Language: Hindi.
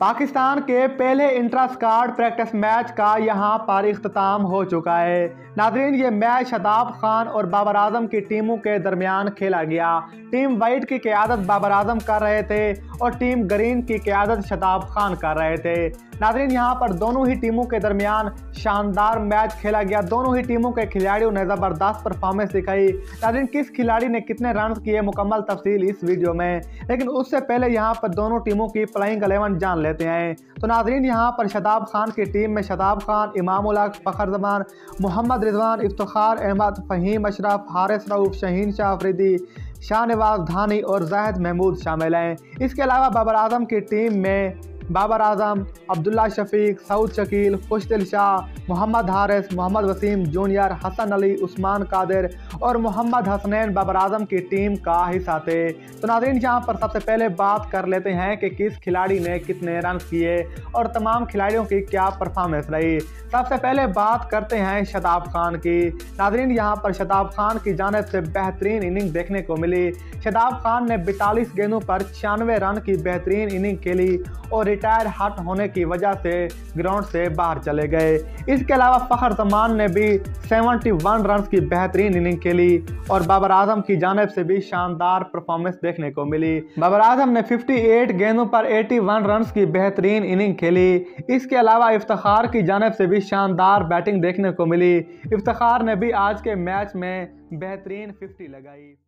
पाकिस्तान के पहले इंट्रा स्काड प्रैक्टिस मैच का यहाँ पर अख्ताम हो चुका है। नाजरीन, ये मैच शदाब खान और बाबर आज़म की टीमों के दरमियान खेला गया। टीम वाइट की क्यादत बाबर आज़म कर रहे थे और टीम ग्रीन की क्यादत शदाब खान कर रहे थे। नाजरीन, यहाँ पर दोनों ही टीमों के दरमियान शानदार मैच खेला गया। दोनों ही टीमों के खिलाड़ियों ने ज़बरदस्त परफॉर्मेंस दिखाई। नाजरीन, किस खिलाड़ी ने कितने रन किए मुकम्मल तफसील इस वीडियो में? लेकिन उससे पहले यहाँ पर दोनों टीमों की प्लेइंग अलेवन जान लेते हैं। तो नाजरीन, यहाँ पर शदाब खान की टीम में शताब खान इमाम फ़खर जमान, मोहम्मद रिजवान इफ्तार अहमद, फ़हीम अशरफ, हारिस रऊफ़, शहीन शाह अफरीदी, शाहनवाज धानी और जाहद महमूद शामिल हैं। इसके अलावा बाबर आज़म की टीम में बाबर आज़म, अब्दुल्ला शफीक, सऊद शकील खुशदिल शाह, मोहम्मद हारिस, मोहम्मद वसीम जूनियर, हसन अली, उस्मान कादिर और मोहम्मद हसनैन बाबर आज़म की टीम का हिस्सा थे। तो नाजरीन, यहाँ पर सबसे पहले बात कर लेते हैं कि किस खिलाड़ी ने कितने रन किए और तमाम खिलाड़ियों की क्या परफॉर्मेंस रही। सबसे पहले बात करते हैं शदाब खान की। नाजरीन, यहाँ पर शदाब खान की जानब से बेहतरीन इनिंग देखने को मिली। शदाब खान ने बैतालीस गेंदों पर छियानवे रन की बेहतरीन इनिंग खेली और रिटायर हट होने की वजह से ग्राउंड से बाहर चले गए। इसके अलावा फ़खर जमान ने भी 71 रन की बेहतरीन इनिंग खेली और बाबर आज़म की जानब से भी शानदार परफॉर्मेंस देखने को मिली। बाबर आज़म ने 58 गेंदों पर 81 रन की बेहतरीन इनिंग खेली। इसके अलावा इफ्तार की जानब से भी शानदार बैटिंग देखने को मिली। इफ्तार ने भी आज के मैच में बेहतरीन 50 लगाई।